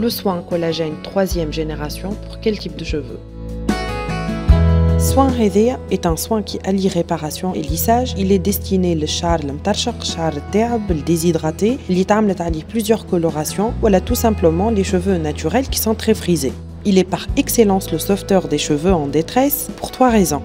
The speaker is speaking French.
Le soin collagène troisième génération pour quel type de cheveux Soin هذايا est un soin qui allie réparation et lissage. Il est destiné للشعر المطرشق, الشعر التاعب, le déshydraté, اللي تعملت plusieurs colorations, voilà tout simplement les cheveux naturels qui sont très frisés. Il est par excellence le sauveteur des cheveux en détresse pour trois raisons.